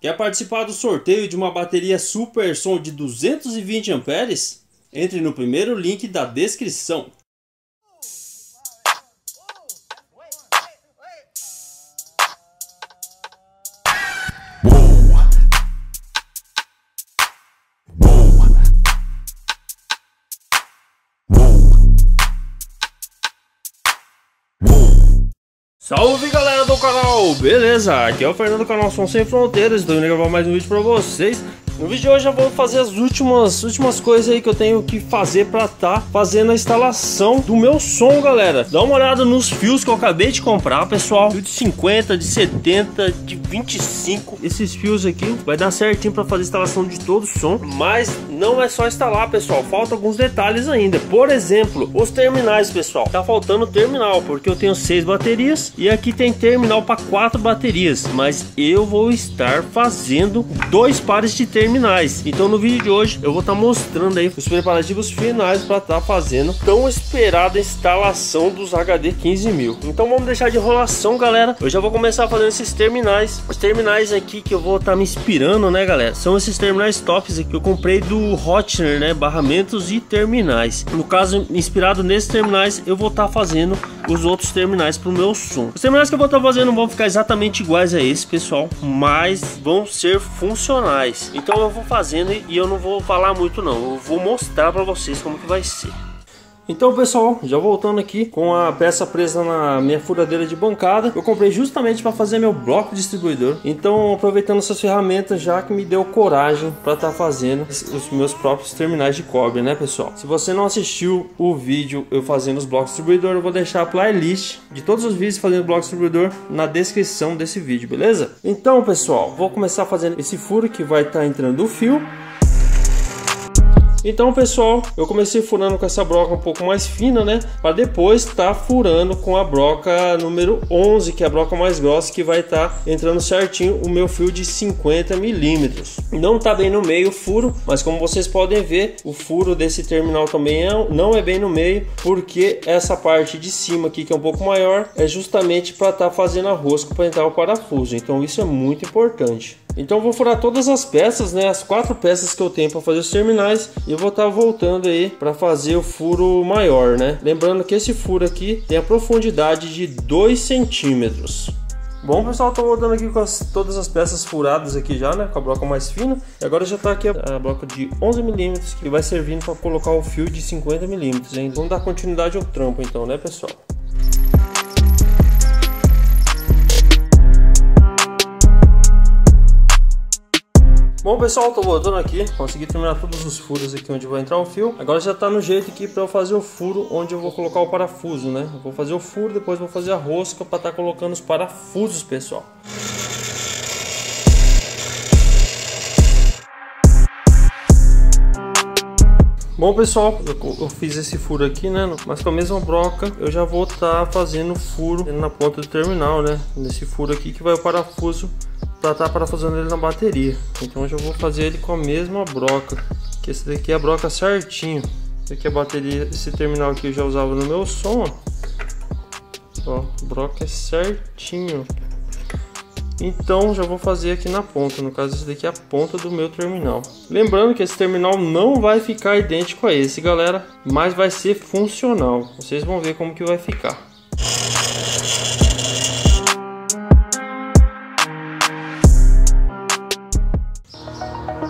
Quer participar do sorteio de uma bateria Super Som de 220 amperes? Entre no primeiro link da descrição. Beleza? Aqui é o Fernando do canal Som Sem Fronteiras, estou indo gravar mais um vídeo para vocês no vídeo de hoje eu vou fazer as últimas, últimas coisas aí que eu tenho que fazer para tá fazendo a instalação do meu som, galera. Dá uma olhada nos fios que eu acabei de comprar, pessoal. Fio de 50, de 70, de 25. Esses fios aqui vai dar certinho para fazer a instalação de todo o som. Mas não é só instalar, pessoal. Falta alguns detalhes ainda. Por exemplo, os terminais, pessoal. Tá faltando terminal, porque eu tenho seis baterias e aqui tem terminal para quatro baterias. Mas eu vou estar fazendo dois pares de terminal terminais. Então no vídeo de hoje eu vou estar tá mostrando aí os preparativos finais para estar tá fazendo tão esperada instalação dos HD 15000. Então vamos deixar de enrolação, galera. Eu já vou começar fazendo esses terminais. Os terminais aqui que eu vou estar tá me inspirando, né, galera? São esses terminais tops aqui que eu comprei do Hotner, né? Barramentos e terminais. No caso, inspirado nesses terminais, eu vou estar tá fazendo os outros terminais para o meu som. Os terminais que eu vou estar tá fazendo vão ficar exatamente iguais a esse, pessoal, mas vão ser funcionais. Então eu vou fazendo e eu não vou falar muito não, eu vou mostrar para vocês como que vai ser. Então pessoal, já voltando aqui com a peça presa na minha furadeira de bancada Eu comprei justamente para fazer meu bloco distribuidor. Então aproveitando essas ferramentas já que me deu coragem para estar tá fazendo os meus próprios terminais de cobre né pessoal? Se você não assistiu o vídeo eu fazendo os blocos distribuidor Eu vou deixar a playlist de todos os vídeos fazendo bloco distribuidor na descrição desse vídeo, beleza? Então pessoal, vou começar fazendo esse furo que vai estar tá entrando o fio então, pessoal, eu comecei furando com essa broca um pouco mais fina, né? Para depois estar tá furando com a broca número 11, que é a broca mais grossa, que vai estar tá entrando certinho o meu fio de 50 milímetros. Não tá bem no meio o furo, mas como vocês podem ver, o furo desse terminal também é, não é bem no meio, porque essa parte de cima aqui, que é um pouco maior, é justamente para estar tá fazendo a rosca para entrar o parafuso. Então, isso é muito importante. Então vou furar todas as peças, né, as quatro peças que eu tenho para fazer os terminais e vou estar tá voltando aí para fazer o furo maior, né? Lembrando que esse furo aqui tem a profundidade de 2 centímetros. Bom pessoal, estou voltando aqui com as, todas as peças furadas aqui já, né, com a broca mais fina. E agora já está aqui a, a broca de 11 milímetros que vai servindo para colocar o fio de 50 milímetros. Vamos dar continuidade ao trampo então, né pessoal? Bom pessoal, tô voltando aqui, consegui terminar todos os furos aqui onde vai entrar o fio. Agora já tá no jeito aqui para eu fazer o furo onde eu vou colocar o parafuso, né? Eu vou fazer o furo, depois vou fazer a rosca para estar tá colocando os parafusos, pessoal. Bom pessoal, eu, eu, fiz esse furo aqui, né? Mas com a mesma broca eu já vou estar tá fazendo furo na ponta do terminal, né? Nesse furo aqui que vai o parafuso para estar tá parafusando ele na bateria. Então eu já vou fazer ele com a mesma broca, que esse daqui é a broca certinho. Esse aqui é a bateria, esse terminal aqui eu já usava no meu som, ó broca é certinho. Então já vou fazer aqui na ponta, no caso esse daqui é a ponta do meu terminal. Lembrando que esse terminal não vai ficar idêntico a esse, galera, mas vai ser funcional. Vocês vão ver como que vai ficar.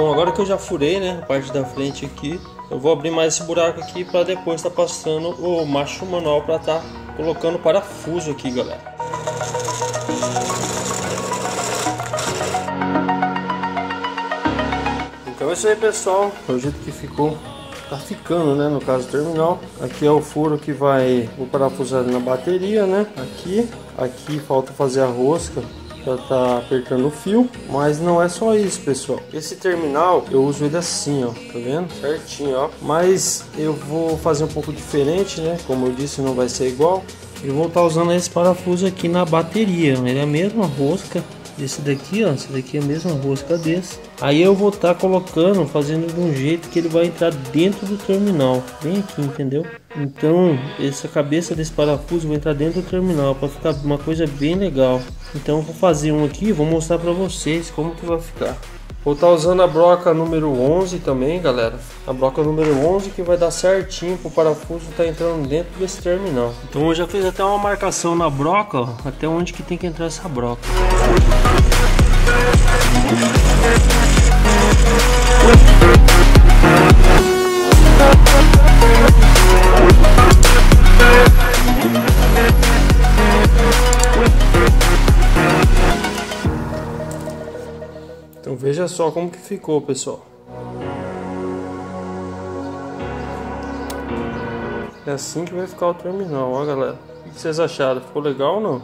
Bom, agora que eu já furei, né, a parte da frente aqui, eu vou abrir mais esse buraco aqui para depois estar tá passando o macho manual para estar tá colocando parafuso aqui, galera. Então é isso aí, pessoal. É o jeito que ficou tá ficando, né? No caso terminal. Aqui é o furo que vai o parafusado na bateria, né? Aqui, aqui falta fazer a rosca já tá apertando o fio, mas não é só isso, pessoal. Esse terminal eu uso ele assim, ó, tá vendo? Certinho, ó. Mas eu vou fazer um pouco diferente, né? Como eu disse, não vai ser igual. Eu vou estar tá usando esse parafuso aqui na bateria, ele é a mesma rosca Esse daqui, ó, esse daqui é a mesma rosca desse. Aí eu vou estar tá colocando, fazendo de um jeito que ele vai entrar dentro do terminal, bem aqui, entendeu? Então, essa cabeça desse parafuso vai entrar dentro do terminal para ficar uma coisa bem legal. Então, eu vou fazer um aqui, vou mostrar para vocês como que vai ficar. Vou estar tá usando a broca número 11 também, galera. A broca número 11 que vai dar certinho para o parafuso estar tá entrando dentro desse terminal. Então eu já fiz até uma marcação na broca, ó, até onde que tem que entrar essa broca. Veja só como que ficou, pessoal. É assim que vai ficar o terminal, ó galera. O que vocês acharam? Ficou legal ou não?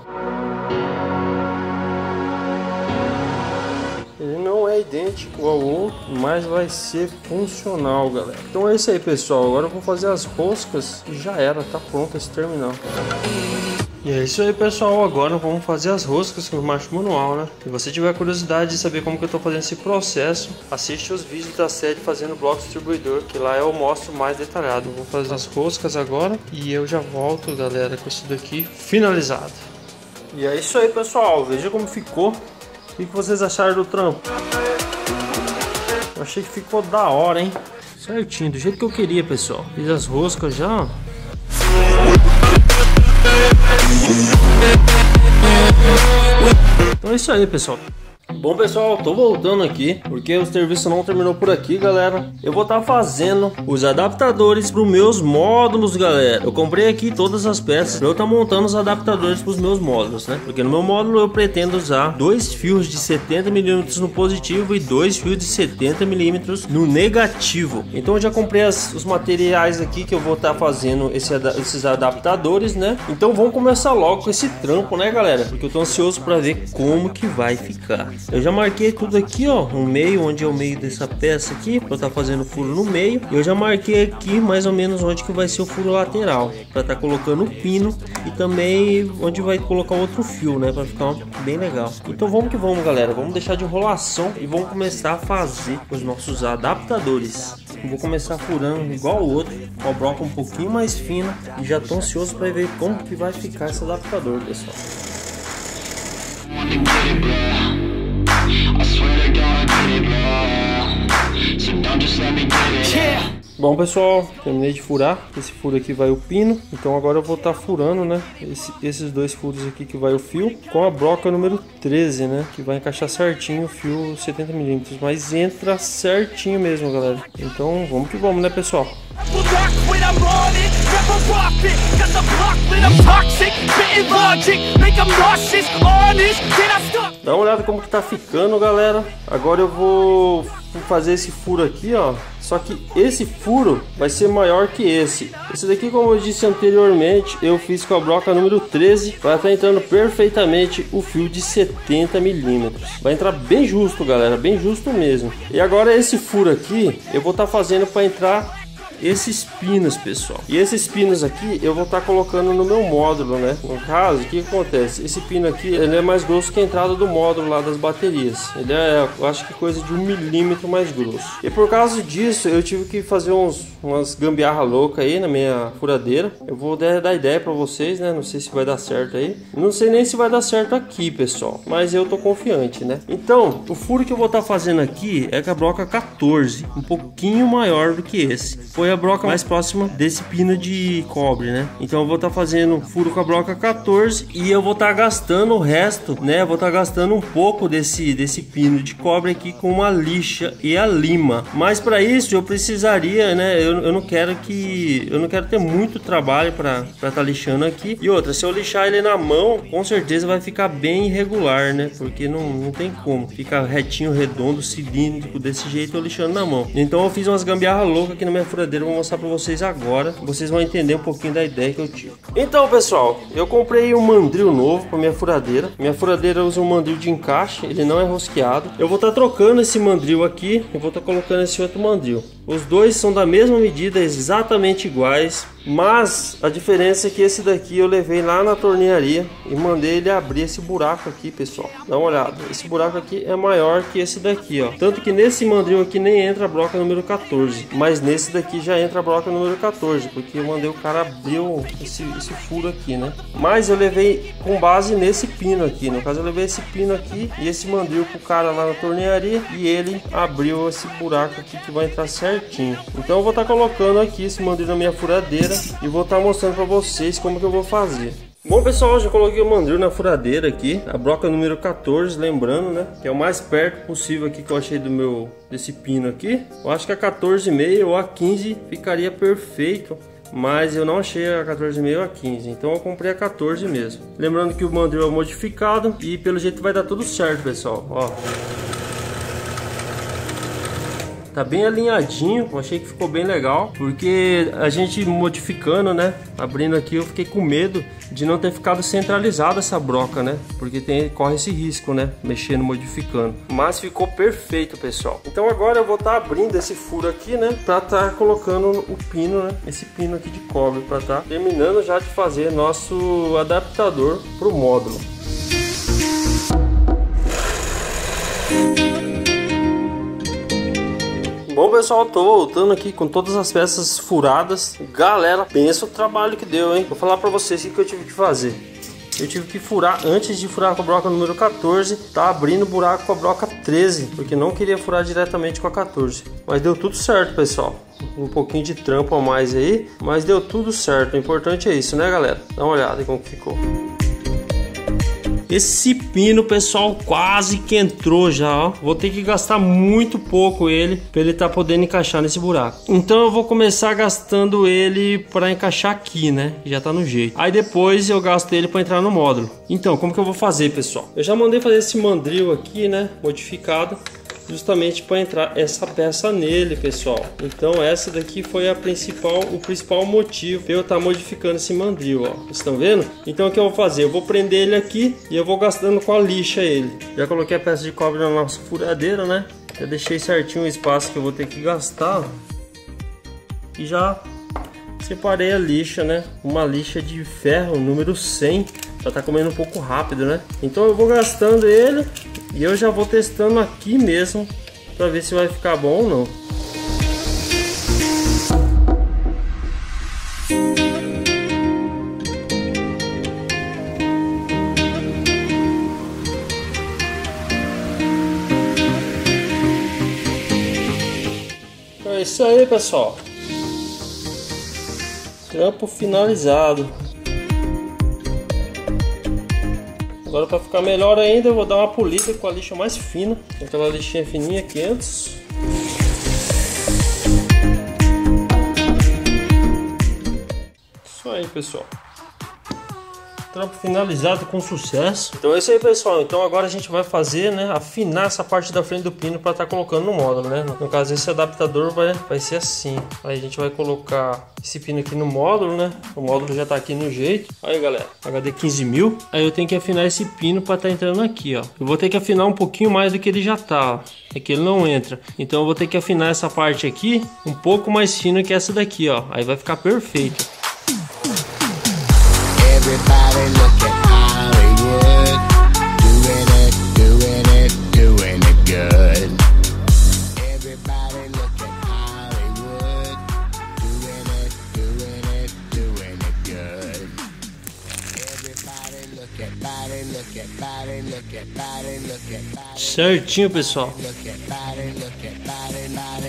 Ele não é idêntico ao outro, mas vai ser funcional, galera. Então é isso aí, pessoal. Agora eu vou fazer as roscas e já era, tá pronto esse terminal. E é isso aí pessoal, agora vamos fazer as roscas com marcha manual, né? Se você tiver curiosidade de saber como que eu tô fazendo esse processo, assiste os vídeos da série fazendo bloco distribuidor, que lá eu mostro mais detalhado. Vou fazer as roscas agora e eu já volto, galera, com isso daqui finalizado. E é isso aí pessoal, veja como ficou. O que vocês acharam do trampo? Eu achei que ficou da hora, hein? Certinho, do jeito que eu queria, pessoal. Fiz as roscas já, então é isso aí, pessoal. Bom pessoal, tô voltando aqui porque o serviço não terminou por aqui, galera. Eu vou estar tá fazendo os adaptadores para os meus módulos, galera. Eu comprei aqui todas as peças para eu estar tá montando os adaptadores para os meus módulos, né? Porque no meu módulo eu pretendo usar dois fios de 70 milímetros no positivo e dois fios de 70 milímetros no negativo. Então eu já comprei as, os materiais aqui que eu vou estar tá fazendo esse, esses adaptadores, né? Então vamos começar logo com esse trampo, né, galera? Porque eu tô ansioso para ver como que vai ficar. Eu já marquei tudo aqui, ó, o meio, onde é o meio dessa peça aqui, para estar tá fazendo furo no meio. Eu já marquei aqui mais ou menos onde que vai ser o furo lateral, para estar tá colocando o pino e também onde vai colocar outro fio, né, para ficar bem legal. Então vamos que vamos, galera. Vamos deixar de enrolação e vamos começar a fazer os nossos adaptadores. Eu vou começar furando igual o outro, com a broca um pouquinho mais fina e já tô ansioso para ver como que vai ficar esse adaptador, pessoal. Bom pessoal, terminei de furar, esse furo aqui vai o pino, então agora eu vou estar tá furando, né, esse, esses dois furos aqui que vai o fio, com a broca número 13, né, que vai encaixar certinho o fio 70mm, mas entra certinho mesmo galera, então vamos que vamos né pessoal. Dá uma olhada como que tá ficando, galera. Agora eu vou fazer esse furo aqui, ó. Só que esse furo vai ser maior que esse. Esse daqui, como eu disse anteriormente, eu fiz com a broca número 13. Vai estar entrando perfeitamente o fio de 70 milímetros. Vai entrar bem justo, galera, bem justo mesmo. E agora esse furo aqui, eu vou estar fazendo para entrar esses pinos, pessoal. E esses pinos aqui eu vou estar tá colocando no meu módulo, né? No caso, o que acontece? Esse pino aqui, ele é mais grosso que a entrada do módulo lá das baterias. Ele é, eu acho que coisa de um milímetro mais grosso. E por causa disso, eu tive que fazer uns, umas gambiarra louca aí na minha furadeira. Eu vou dar, ideia para vocês, né? Não sei se vai dar certo aí. Não sei nem se vai dar certo aqui, pessoal. Mas eu tô confiante, né? Então, o furo que eu vou estar tá fazendo aqui é com a broca 14. Um pouquinho maior do que esse. Foi foi a broca mais próxima desse pino de cobre, né? Então eu vou estar tá fazendo furo com a broca 14 e eu vou estar tá gastando o resto, né? Vou estar tá gastando um pouco desse, desse pino de cobre aqui com uma lixa e a lima. Mas para isso eu precisaria, né? Eu, eu não quero que... Eu não quero ter muito trabalho para estar tá lixando aqui. E outra, se eu lixar ele na mão, com certeza vai ficar bem irregular, né? Porque não, não tem como. Fica retinho, redondo, cilíndrico, desse jeito eu lixando na mão. Então eu fiz umas gambiarra loucas aqui na minha furadeira vou mostrar para vocês agora. Vocês vão entender um pouquinho da ideia que eu tive. Então, pessoal, eu comprei um mandril novo para minha furadeira. Minha furadeira usa um mandril de encaixe, ele não é rosqueado. Eu vou estar tá trocando esse mandril aqui, eu vou estar tá colocando esse outro mandril. Os dois são da mesma medida, exatamente iguais Mas a diferença é que esse daqui eu levei lá na tornearia e mandei ele abrir esse buraco aqui, pessoal. Dá uma olhada. Esse buraco aqui é maior que esse daqui, ó. Tanto que nesse mandril aqui nem entra a broca número 14. Mas nesse daqui já entra a broca número 14. Porque eu mandei o cara abrir esse, esse furo aqui, né? Mas eu levei com base nesse pino aqui. No caso eu levei esse pino aqui e esse mandril pro cara lá na tornearia. E ele abriu esse buraco aqui que vai entrar certinho. Então eu vou estar tá colocando aqui esse mandril na minha furadeira e vou estar tá mostrando para vocês como que eu vou fazer. Bom pessoal, já coloquei o mandril na furadeira aqui, a broca número 14, lembrando, né, que é o mais perto possível aqui que eu achei do meu, desse pino aqui. Eu acho que a 14,5 ou a 15 ficaria perfeito, mas eu não achei a 14,5 ou a 15, então eu comprei a 14 mesmo. Lembrando que o mandril é modificado e pelo jeito vai dar tudo certo pessoal, ó. Tá bem alinhadinho, achei que ficou bem legal, porque a gente modificando, né, abrindo aqui, eu fiquei com medo de não ter ficado centralizada essa broca, né, porque tem, corre esse risco, né, mexendo, modificando. Mas ficou perfeito, pessoal. Então agora eu vou estar tá abrindo esse furo aqui, né, pra estar tá colocando o pino, né, esse pino aqui de cobre, pra estar tá terminando já de fazer nosso adaptador pro módulo. Bom pessoal, tô voltando aqui com todas as peças furadas Galera, pensa o trabalho que deu, hein Vou falar pra vocês o que eu tive que fazer eu tive que furar, antes de furar com a broca número 14, tá abrindo buraco com a broca 13, porque não queria furar diretamente com a 14. Mas deu tudo certo, pessoal. Um pouquinho de trampo a mais aí, mas deu tudo certo. O importante é isso, né, galera? Dá uma olhada em como ficou. Esse pino, pessoal, quase que entrou já, ó. Vou ter que gastar muito pouco ele para ele tá podendo encaixar nesse buraco. Então eu vou começar gastando ele para encaixar aqui, né? Já tá no jeito. Aí depois eu gasto ele para entrar no módulo. Então, como que eu vou fazer, pessoal? Eu já mandei fazer esse mandril aqui, né? Modificado justamente para entrar essa peça nele, pessoal. Então essa daqui foi a principal, o principal motivo eu estar tá modificando esse mandril, ó. Estão vendo? Então o que eu vou fazer? Eu vou prender ele aqui e eu vou gastando com a lixa ele. Já coloquei a peça de cobre na nossa furadeira, né? Já deixei certinho o espaço que eu vou ter que gastar. E já separei a lixa, né? Uma lixa de ferro número 100 já tá comendo um pouco rápido, né? Então eu vou gastando ele e eu já vou testando aqui mesmo para ver se vai ficar bom ou não. Então é isso aí, pessoal. Trampo finalizado. Agora para ficar melhor ainda eu vou dar uma polida com a lixa mais fina, aquela lixinha fininha 500. Isso aí pessoal trampo finalizado com sucesso. Então é isso aí, pessoal. Então agora a gente vai fazer, né, afinar essa parte da frente do pino para estar tá colocando no módulo, né? No caso, esse adaptador vai, vai ser assim. Aí a gente vai colocar esse pino aqui no módulo, né? O módulo já tá aqui no jeito. Aí, galera, HD 15000. Aí eu tenho que afinar esse pino para estar tá entrando aqui, ó. Eu vou ter que afinar um pouquinho mais do que ele já tá, ó. É que ele não entra. Então eu vou ter que afinar essa parte aqui um pouco mais fino que essa daqui, ó. Aí vai ficar perfeito. Everybody look at Hollywood Doing it, doing it, doing it good. Everybody look at Hollywood Doing it, doing it, doing it good. Everybody look at body, look at body, look at body, look at body Certinho, pessoal.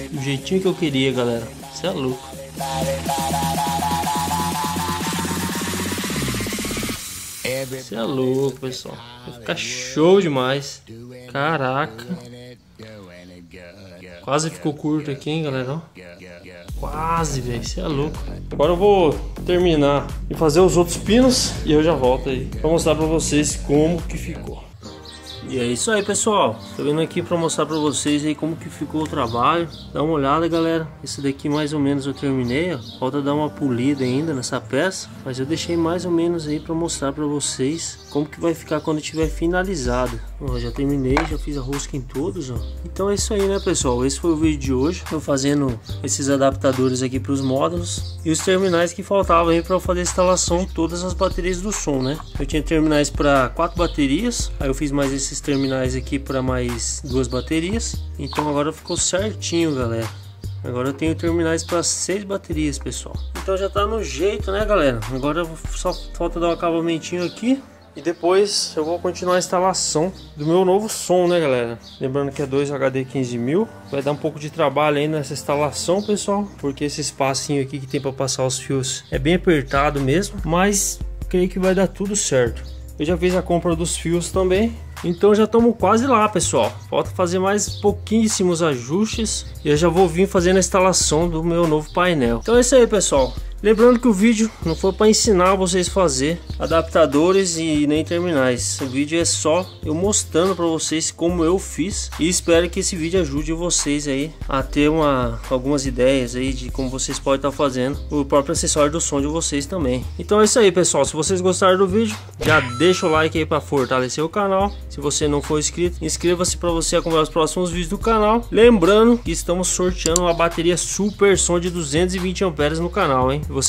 Do jeitinho que eu queria, galera. Você é louco Você é louco, pessoal. Vai ficar show demais. Caraca. Quase ficou curto aqui, hein, galera. Quase, velho. Você é louco. Agora eu vou terminar e fazer os outros pinos e eu já volto aí pra mostrar pra vocês como que ficou. E é isso aí pessoal, tô vindo aqui para mostrar para vocês aí como que ficou o trabalho Dá uma olhada galera, esse daqui mais ou menos eu terminei ó. Falta dar uma polida ainda nessa peça Mas eu deixei mais ou menos aí para mostrar para vocês Como que vai ficar quando estiver finalizado Ó, já terminei, já fiz a rosca em todos, ó. Então é isso aí, né, pessoal? Esse foi o vídeo de hoje. Eu fazendo esses adaptadores aqui para os módulos e os terminais que faltavam aí para fazer a instalação de todas as baterias do som, né? Eu tinha terminais para quatro baterias, aí eu fiz mais esses terminais aqui para mais duas baterias. Então agora ficou certinho, galera. Agora eu tenho terminais para seis baterias, pessoal. Então já tá no jeito, né, galera? Agora só falta dar um acabamentinho aqui. E depois eu vou continuar a instalação do meu novo som, né galera? Lembrando que é 2 HD 15000 Vai dar um pouco de trabalho aí nessa instalação, pessoal Porque esse espacinho aqui que tem para passar os fios é bem apertado mesmo Mas creio que vai dar tudo certo Eu já fiz a compra dos fios também então já estamos quase lá, pessoal. Falta fazer mais pouquíssimos ajustes e eu já vou vir fazendo a instalação do meu novo painel. Então é isso aí, pessoal. Lembrando que o vídeo não foi para ensinar vocês a fazer adaptadores e nem terminais. O vídeo é só eu mostrando para vocês como eu fiz e espero que esse vídeo ajude vocês aí a ter uma, algumas ideias aí de como vocês podem estar tá fazendo o próprio acessório do som de vocês também. Então é isso aí, pessoal. Se vocês gostaram do vídeo, já deixa o like aí para fortalecer o canal. Se você não for inscrito, inscreva-se para você acompanhar os próximos vídeos do canal. Lembrando que estamos sorteando uma bateria super som de 220 amperes no canal, hein? Você